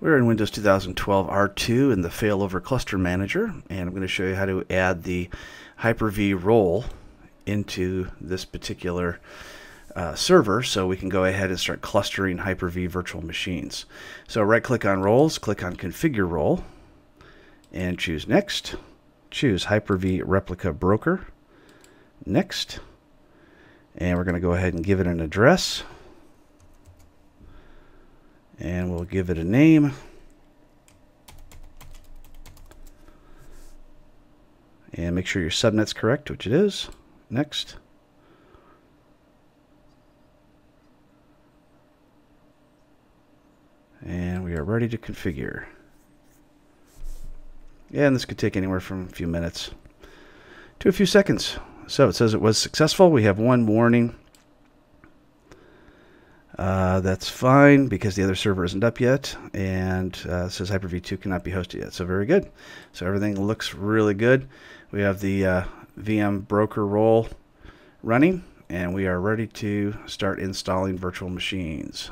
We're in Windows 2012 R2 in the Failover Cluster Manager, and I'm going to show you how to add the Hyper-V role into this particular uh, server so we can go ahead and start clustering Hyper-V virtual machines. So right click on roles, click on configure role, and choose next. Choose Hyper-V replica broker. Next. And we're going to go ahead and give it an address and we'll give it a name. And make sure your subnet's correct, which it is. Next. And we are ready to configure. Yeah, and this could take anywhere from a few minutes to a few seconds. So it says it was successful. We have one warning uh, that's fine because the other server isn't up yet and uh, says Hyper-V2 cannot be hosted yet. So very good. So everything looks really good. We have the uh, VM broker role running and we are ready to start installing virtual machines.